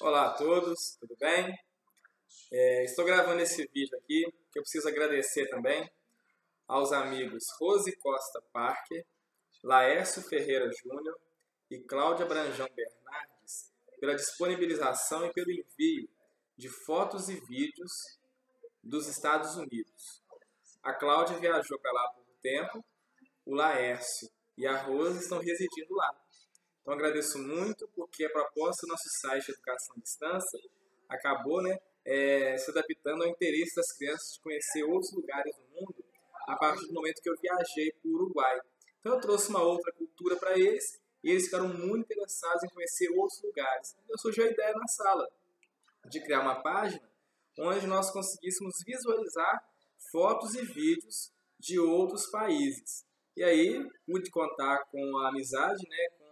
Olá a todos, tudo bem? É, estou gravando esse vídeo aqui que eu preciso agradecer também aos amigos Rose Costa Parker, Laércio Ferreira Júnior e Cláudia Branjão Bernardes pela disponibilização e pelo envio de fotos e vídeos dos Estados Unidos. A Cláudia viajou para lá por um tempo, o Laércio e a Rose estão residindo lá. Então agradeço muito porque a proposta do nosso site Educação à Distância acabou né, é, se adaptando ao interesse das crianças de conhecer outros lugares do mundo a partir do momento que eu viajei para o Uruguai. Então eu trouxe uma outra cultura para eles e eles ficaram muito interessados em conhecer outros lugares. Eu surgiu a ideia na sala de criar uma página onde nós conseguíssemos visualizar fotos e vídeos de outros países. E aí pude contar com a amizade, né,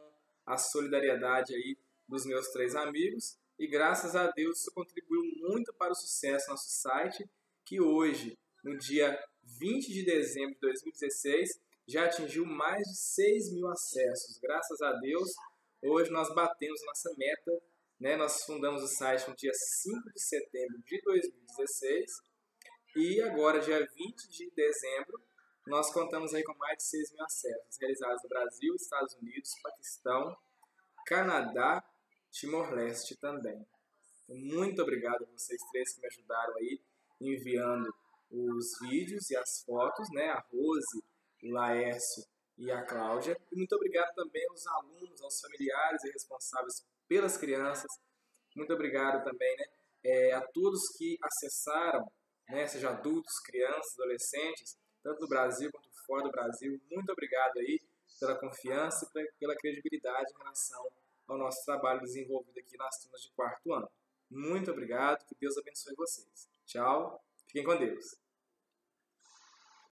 a solidariedade aí dos meus três amigos e graças a Deus isso contribuiu muito para o sucesso do nosso site, que hoje, no dia 20 de dezembro de 2016, já atingiu mais de 6 mil acessos. Graças a Deus, hoje nós batemos nossa meta. Né? Nós fundamos o site no dia 5 de setembro de 2016 e agora, dia 20 de dezembro, nós contamos aí com mais de 6 mil acessos realizados no Brasil, Estados Unidos, Paquistão, Canadá, Timor-Leste também. Então, muito obrigado a vocês três que me ajudaram aí enviando os vídeos e as fotos, né? A Rose, o Laércio e a Cláudia. E muito obrigado também aos alunos, aos familiares e responsáveis pelas crianças. Muito obrigado também, né? É, a todos que acessaram, né? Seja adultos, crianças, adolescentes, tanto do Brasil quanto fora do Brasil. Muito obrigado aí pela confiança e pela credibilidade em relação ao nosso trabalho desenvolvido aqui nas turmas de quarto ano. Muito obrigado, que Deus abençoe vocês. Tchau, fiquem com Deus.